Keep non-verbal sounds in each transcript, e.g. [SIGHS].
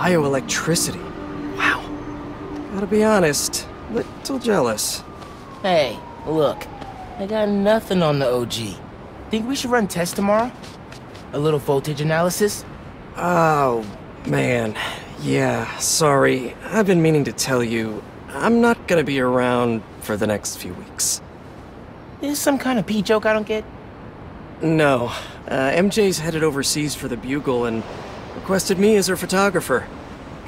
Bioelectricity. Wow. Gotta be honest, little jealous. Hey, look. I got nothing on the OG. Think we should run tests tomorrow? A little voltage analysis? Oh, man. Yeah, sorry. I've been meaning to tell you, I'm not gonna be around for the next few weeks. Is some kind of pee joke I don't get? No. Uh, MJ's headed overseas for the Bugle and requested me as her photographer.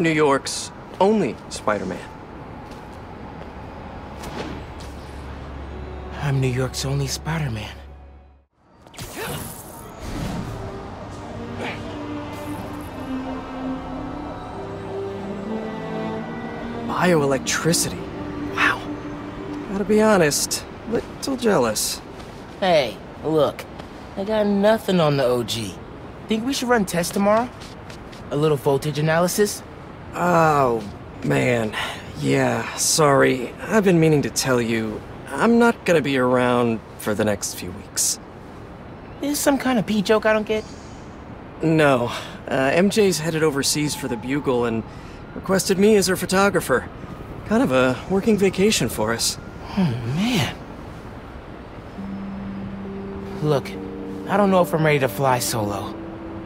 New York's only Spider-Man. I'm New York's only Spider-Man. Bioelectricity. Wow. Gotta be honest, little jealous. Hey, look. I got nothing on the OG. Think we should run tests tomorrow? A little voltage analysis? Oh, man. Yeah, sorry. I've been meaning to tell you, I'm not gonna be around for the next few weeks. Is some kind of pee joke I don't get? No. Uh, MJ's headed overseas for the Bugle and requested me as her photographer. Kind of a working vacation for us. Oh, man. Look, I don't know if I'm ready to fly solo.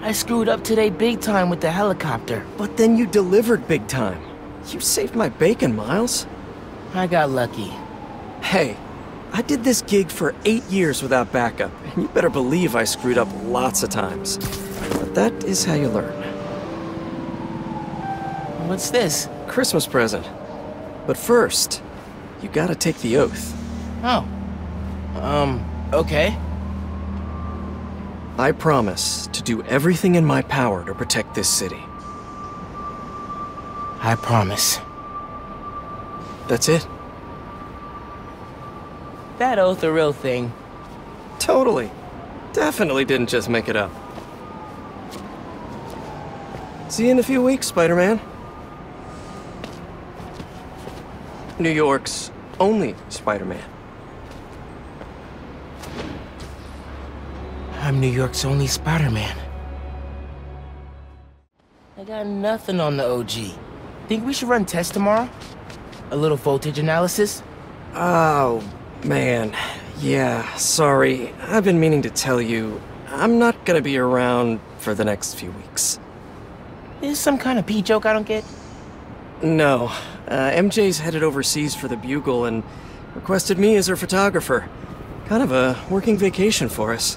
I screwed up today big time with the helicopter. But then you delivered big time. You saved my bacon, Miles. I got lucky. Hey, I did this gig for eight years without backup, and you better believe I screwed up lots of times. But that is how you learn. What's this? Christmas present. But first, you gotta take the oath. Oh. Um, okay. I promise to do everything in my power to protect this city. I promise. That's it. That oath a real thing. Totally. Definitely didn't just make it up. See you in a few weeks, Spider-Man. New York's only Spider-Man. I'm New York's only Spider-Man. I got nothing on the OG. Think we should run tests tomorrow? A little voltage analysis? Oh, man. Yeah, sorry. I've been meaning to tell you, I'm not gonna be around for the next few weeks. Is some kind of pee joke I don't get? No. Uh, MJ's headed overseas for the Bugle and requested me as her photographer. Kind of a working vacation for us.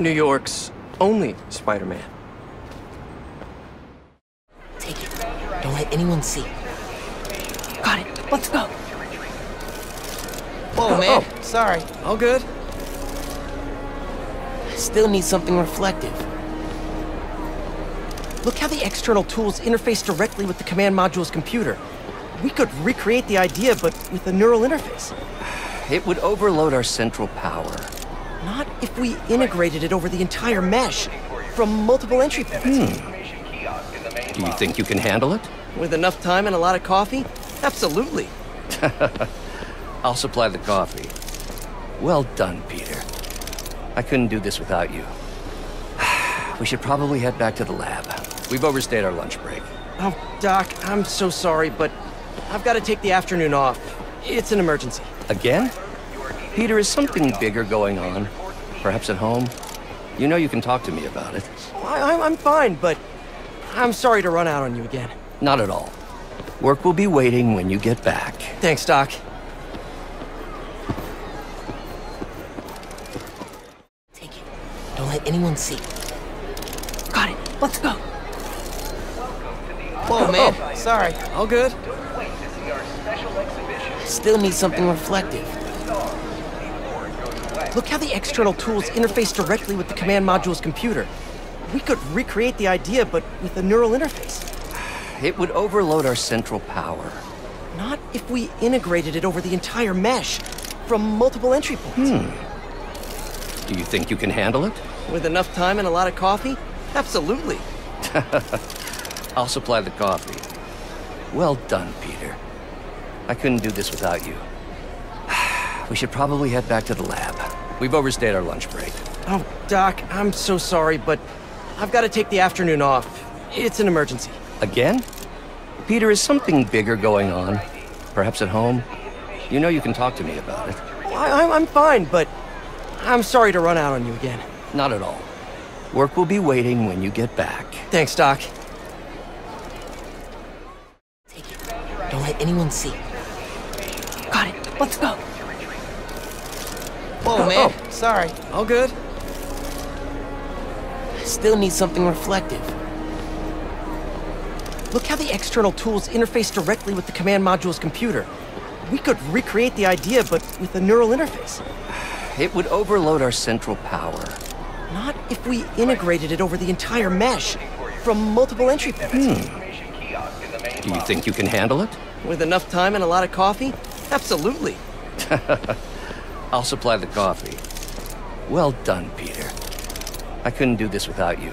New York's only Spider-Man. Take it. Don't let anyone see. Got it. Let's go. Whoa, man. Oh. Sorry. All good? I Still need something reflective. Look how the external tools interface directly with the command module's computer. We could recreate the idea, but with a neural interface. It would overload our central power. Not if we integrated it over the entire mesh, from multiple entry points. Hmm. Do you think you can handle it? With enough time and a lot of coffee? Absolutely. [LAUGHS] I'll supply the coffee. Well done, Peter. I couldn't do this without you. [SIGHS] We should probably head back to the lab. We've overstayed our lunch break. Oh, Doc, I'm so sorry, but I've got to take the afternoon off. It's an emergency. Again? Peter, is something bigger going on? Perhaps at home? You know you can talk to me about it. I, I'm- I'm fine, but I'm sorry to run out on you again. Not at all. Work will be waiting when you get back. Thanks, Doc. Take it. Don't let anyone see. Got it. Let's go. Whoa, oh, man. Oh. Sorry. All good? Still need something reflective. Look how the external tools interface directly with the command module's computer. We could recreate the idea, but with a neural interface. [SIGHS] It would overload our central power. Not if we integrated it over the entire mesh, from multiple entry points. Hmm. Do you think you can handle it? With enough time and a lot of coffee? Absolutely. [LAUGHS] I'll supply the coffee. Well done, Peter. I couldn't do this without you. [SIGHS] We should probably head back to the lab. We've overstayed our lunch break. Oh, Doc, I'm so sorry, but I've got to take the afternoon off. It's an emergency. Again? Peter, is something bigger going on? Perhaps at home? You know you can talk to me about it. I, I'm- I'm fine, but I'm sorry to run out on you again. Not at all. Work will be waiting when you get back. Thanks, Doc. Take it. Don't let anyone see. Got it. Let's go. Whoa, man. Sorry. All good? Still need something reflective. Look how the external tools interface directly with the command module's computer. We could recreate the idea, but with a neural interface. [SIGHS] It would overload our central power. Not if we integrated it over the entire mesh, from multiple entry points. Hmm. Do you think you can handle it? With enough time and a lot of coffee? Absolutely. [LAUGHS] I'll supply the coffee. Well done, Peter. I couldn't do this without you.